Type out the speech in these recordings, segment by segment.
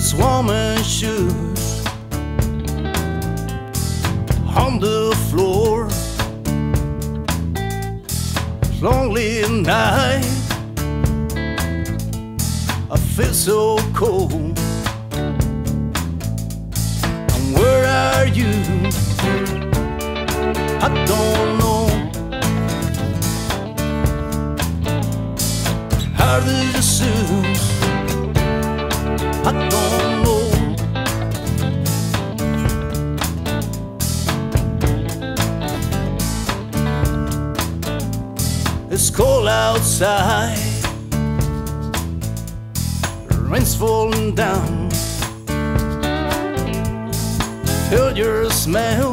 This woman's shoes on the floor. Lonely night, I feel so cold. And where are you? I don't know. Did you choose? I don't know. It's cold outside. Rain's falling down. Feel your smell.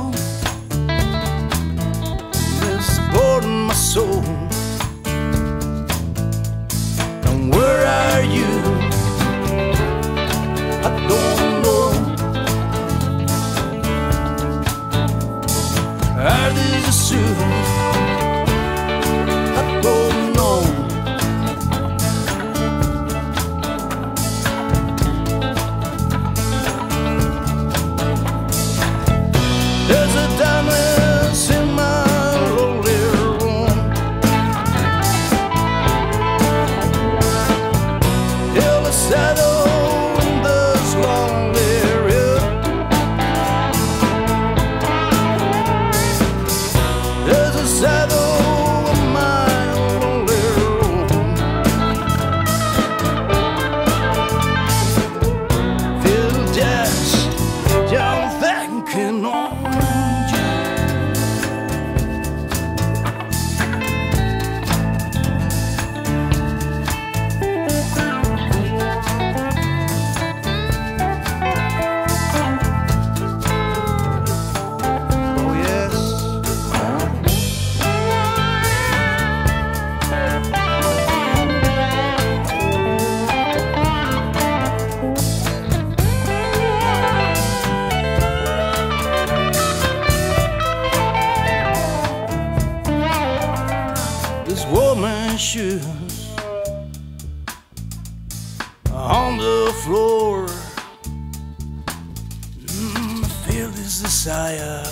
I shoes on the floor. Mm, I feel this desire.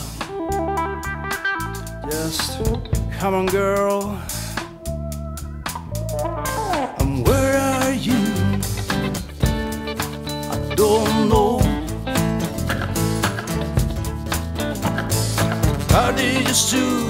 Just come on, girl. And where are you? I don't know. How did you choose?